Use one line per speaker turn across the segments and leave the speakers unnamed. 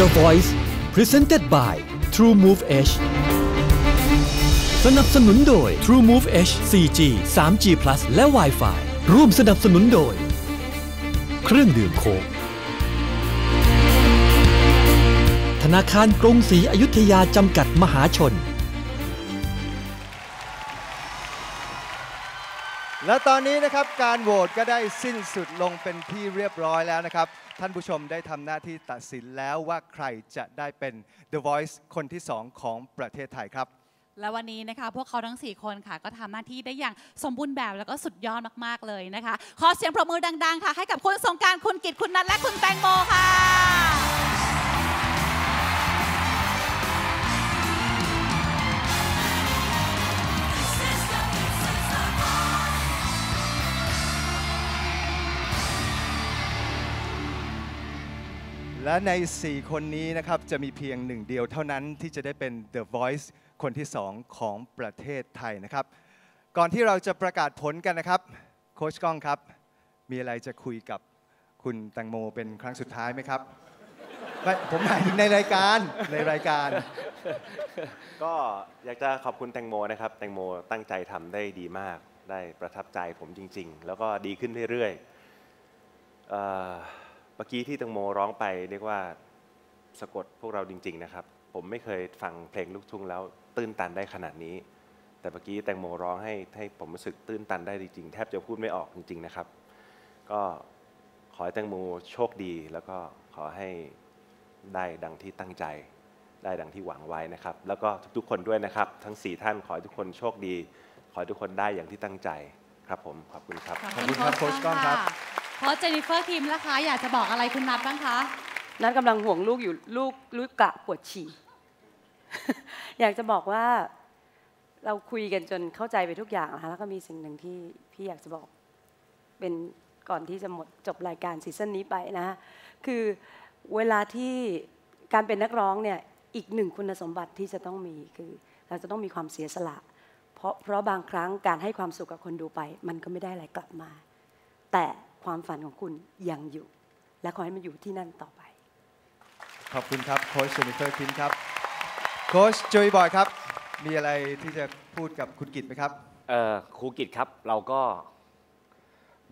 The Voice Presented by True Move Edge สนับสนุนโดย True Move Edge 4G 3G Plus และ Wi-Fi ร่วมสนับสนุนโดย เครื่องดื่มโค้กธนาคารกรุงศรีอยุธยาจำกัดมหาชน
และตอนนี้นะครับการโหวตก็ได้สิ้นสุดลงเป็นที่เรียบร้อยแล้วนะครับ ท่านผู้ชมได้ทำหน้าที่ตัดสินแล้วว่าใครจะได้เป็น The Voice คนที่สองของประเทศไทยครับ
และวันนี้นะคะ พวกเขาทั้ง 4 คนค่ะ ก็ทำหน้าที่ได้อย่างสมบูรณ์แบบแล้วก็สุดยอดมากๆเลยนะคะ ขอเสียงปรบมือดัง ๆ ค่ะ ให้กับคุณสงการคุณกิตคุณนัทและคุณแตงโมค่ะ
และใน 4 คนนี้นะครับจะมีเพียงหนึ่งเดียวเท่านั้นที่จะได้เป็น The Voice คนที่ 2 ของประเทศไทยนะครับ ก่อนที่เราจะประกาศผลกันนะครับ โค้ชก้องครับ มีอะไรจะคุยกับคุณแตงโมเป็นครั้งสุดท้ายไหมครับไม่ผมหมายถึงในรายการในรายการ
ก็อยากจะขอบคุณแตงโมนะครับ แตงโมตั้งใจทำได้ดีมาก ได้ประทับใจผมจริง ๆ แล้วก็ดีขึ้นเรื่อยๆเอ่อ เมื่อกี้ที่แตงโมร้องไปเรียกว่าสะกดพวกเราจริง ๆ นะครับ ผมไม่เคยฟังเพลงลูกทุ่งแล้วตื้นตันได้ขนาดนี้ แต่เมื่อกี้แตงโมร้องให้ให้ผมรู้สึกตื้นตันได้จริงๆแทบจะพูดไม่ออกจริง ๆนะครับ ก็ขอให้แตงโมโชคดี แล้วก็ขอให้ได้ดังที่ตั้งใจ ได้ดังที่หวังไว้นะครับ แล้วก็ทุกๆคนด้วยนะครับ ทั้ง 4 ท่านขอให้ทุกคนโชคดี ขอให้ทุกคนได้อย่างที่ตั้งใจครับผมขอบคุณครับ
ขอบคุณครับโค้ชก้องครับ
โค้ชเจนนิเฟอร์คิ้มนะคะ อยากจะบอกอะไรคุณนัทบ้างคะ
นัทกำลังห่วงลูกอยู่ลูกลูกกะปวดฉี่ อยากจะบอกว่าเราคุยกันจนเข้าใจไปทุกอย่างนะคะแล้วก็มีสิ่งหนึ่งที่พี่อยากจะบอกเป็นก่อนที่จะหมดจบรายการซีซั่นนี้ไปนะคือเวลาที่การเป็นนักร้องเนี่ยอีกหนึ่งคุณสมบัติที่จะต้องมีคือ เราจะต้องมีความเสียสละ เพราะเพราะบางครั้งการให้ความสุขกับคนดูไป มันก็ไม่ได้อะไรกลับมา แต่ ความฝันของคุณยังอยู่ และขอให้มันอยู่ที่นั่นต่อไป
ขอบคุณครับโค้ชเจนนิเฟอร์คิมครับโค้ชจุยบอยครับ มีอะไรที่จะพูดกับคุณกิตไหมครับ
เอ่อครูกิจครับเราก็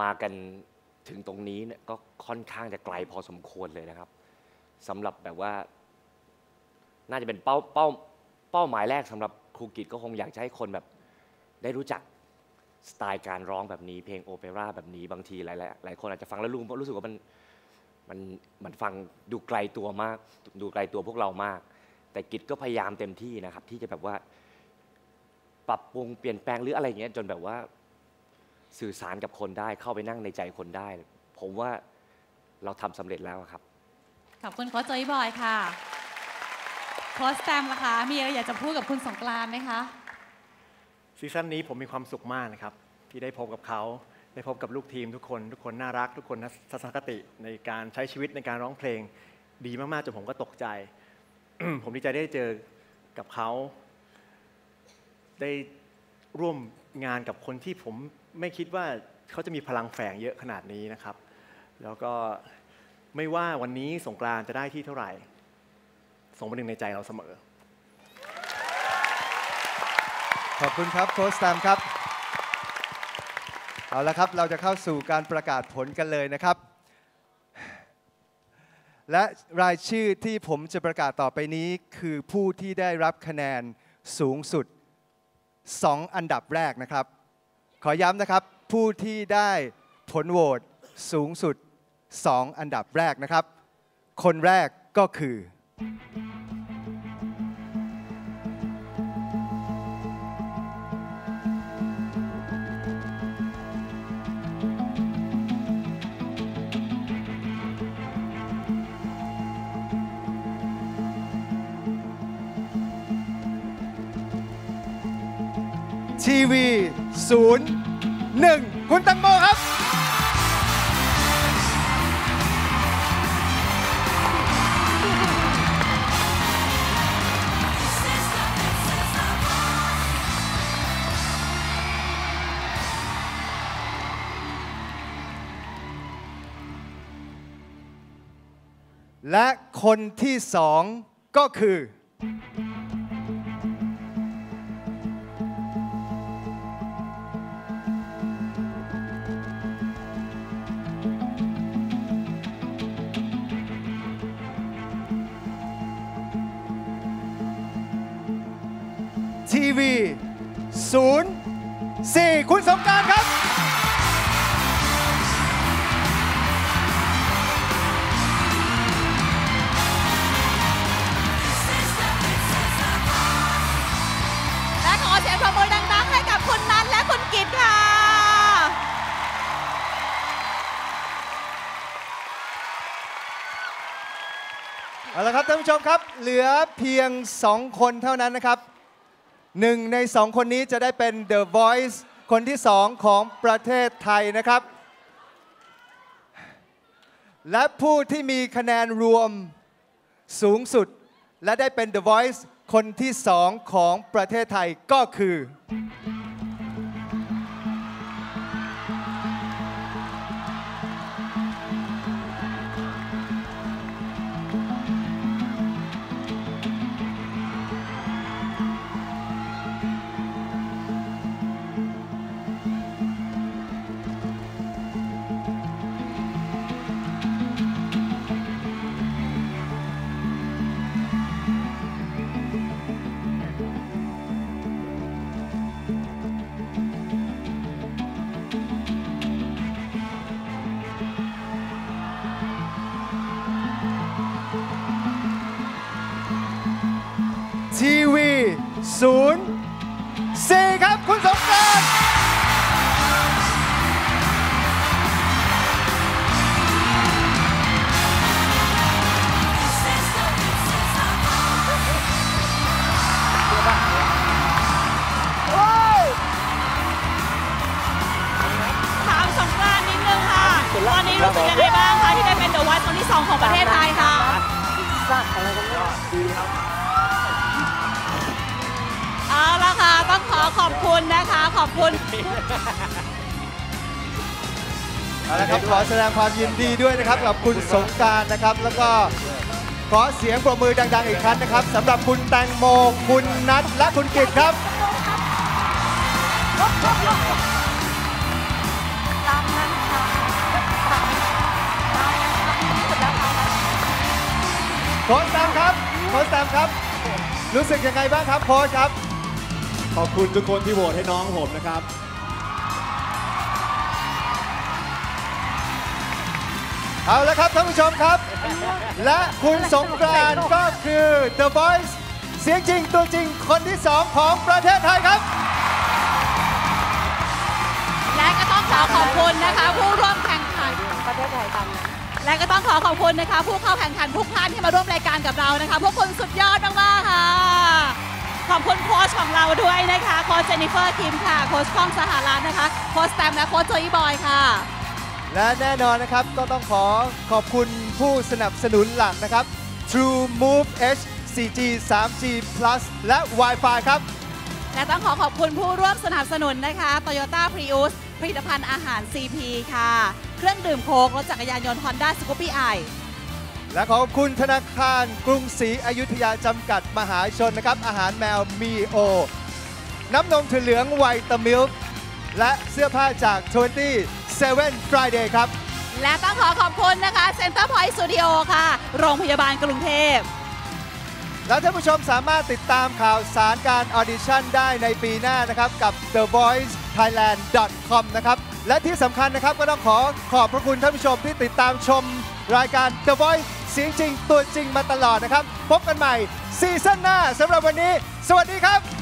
มากันถึงตรงนี้เนี่ยก็ค่อนข้างจะไกลพอสมควรเลยนะครับสำหรับแบบว่า น่าจะเป็นเป้าเป้าเป้าหมายแรกสำหรับครูกิจก็คงอยากจะให้คนแบบ ได้รู้จัก สไตล์การร้องแบบนี้ เพลงโอเปร่าแบบนี้บางทีหลายๆหลายคนอาจจะฟังแล้วรู้รู้สึกว่ามันมันมันฟังดูไกลตัวมาก ดูไกลตัวพวกเรามาก แต่กิจก็พยายามเต็มที่นะครับ ที่จะแบบว่า ปรับปรุงเปลี่ยนแปลงหรืออะไรเงี้ยจนแบบว่า สื่อสารกับคนได้เข้าไปนั่งในใจคนได้ ผมว่าเราทำสำเร็จแล้วครับ
ขอบคุณโค้ชโจยบอยค่ะโค้ชแตมนะคะมีอะไรอยากจะพูดกับคุณสงกรานไหมคะ
ซีซั่นนี้ผมมีความสุขมากนะครับ ที่ได้พบกับเขา ได้พบกับลูกทีมทุกคน ทุกคนน่ารัก ทุกคนทัศนคติในการใช้ชีวิตในการร้องเพลง ดีมากๆจนผมก็ตกใจ ผมดีใจได้เจอกับเขา ได้ร่วมงานกับคนที่ผมไม่คิดว่าเขาจะมีพลังแฝงเยอะขนาดนี้นะครับ แล้วก็ไม่ว่าวันนี้สงกรานจะได้ที่เท่าไหร่ ส่งมาหนึ่งในใจเราเสมอ
ขอบคุณครับโค้ชแตมครับ เอาละครับเราจะเข้าสู่การประกาศผลกันเลยนะครับ และรายชื่อที่ผมจะประกาศต่อไปนี้คือผู้ที่ได้รับคะแนนสูงสุด 2 อันดับแรกนะครับ ขอย้ำนะครับผู้ที่ได้ผลโหวตสูงสุด 2 อันดับแรกนะครับ คนแรกก็คือ ทีวีศูนย์หนึ่งคุณตังโมครับ และคนที่สองก็คือ ทีวีศูนย์สี่คุณสงกรารครับ
และขอเสียงปรบมือดังๆให้กับคุณนัทและคุณกิตค่ะ
เอาละครับท่านผู้ชมครับ เหลือเพียง 2 คนเท่านั้นนะครับ หนึ่งในสองคนนี้จะได้เป็น The Voice คนที่สองของประเทศไทยนะครับ และผู้ที่มีคะแนนรวมสูงสุด และได้เป็น The Voice คนที่สองของประเทศไทยก็คือ ศูนย์สี่ครับคุณสงกรานต์
ถามสงกรานต์นิดนึงค่ะ ตอนนี้รู้สึกยังไงบ้างคะที่ได้เป็นเดอะไวท์คนที่2ของประเทศไทยค่ะ
ซักอะไรกั
ขอขอบคุณนะคะ ขอบคุณ
เอาละครับขอแสดงความยินดีด้วยนะครับกับคุณสงกรารนะครับ แล้วก็ขอเสียงปรบมือดังๆอีกครั้งนะครับสำหรับคุณแตงโมคุณนัทและคุณกิตครับ
ตามนั้นค่ะตามนั้นตามนั้นค่ะสุดแล้วค่ะ
โค้ชแตมครับโค้ชแตมครับ รู้สึกยังไงบ้างครับโค้ชครับ
ขอบคุณทุกคนที่โหวตให้น้องผมนะครับ
เอาละครับท่านผู้ชมครับ และคุณสงกรานต์ก็คือ The Voice เสียงจริงตัวจริงคนที่2ของประเทศไทยครับ
และก็ต้องขอขอบคุณนะคะ ผู้ร่วมแข่งขัน
ประเทศไทยตามนั้น
และก็ต้องขอขอบคุณนะคะ ผู้เข้าแข่งขันทุกท่านที่มาร่วมรายการกับเรานะคะ พวกคุณสุดยอดมากๆค่ะ ขอบคุณโค้ชของเราด้วยนะคะโค้ชเจนนิเฟอร์คิ้มค่ะโค้ชก้องสหรัฐนะคะโค้ชแตมและโค้ชโจอี้บอยค่ะ
และแน่นอนนะครับก็ต้องขอขอบคุณผู้สนับสนุนหลักนะครับ True Move H 4G 3G Plus และ Wi-Fi ครับ
และต้องขอขอบคุณผู้ร่วมสนับสนุนนะคะ Toyota Prius ผลิตภัณฑ์อาหาร CP ค่ะ เครื่องดื่มโค้กรถจักรยานยนต์ Honda Scoopy i
และขอบคุณธนาคารกรุงศรีอยุธยาจำกัดมหาชนนะครับ อาหารแมวมีโอ น้ำนมถั่วเหลืองไวตามิลค์และเสื้อผ้าจาก 27 Friday ครับ
และต้องขอขอบคุณนะคะ Center Point Studio ค่ะ โรงพยาบาลกรุงเทพ
แล้วท่านผู้ชมสามารถติดตามข่าวสารการออดิชั่นได้ในปีหน้านะครับกับ The Voice Thailand com นะครับ และที่สำคัญนะครับก็ต้องขอขอบพระคุณท่านผู้ชมที่ติดตามชมรายการ The Voice เสียงจริงตัวจริงมาตลอดนะครับ พบกันใหม่ซีซั่นหน้าสำหรับวันนี้ สวัสดีครับ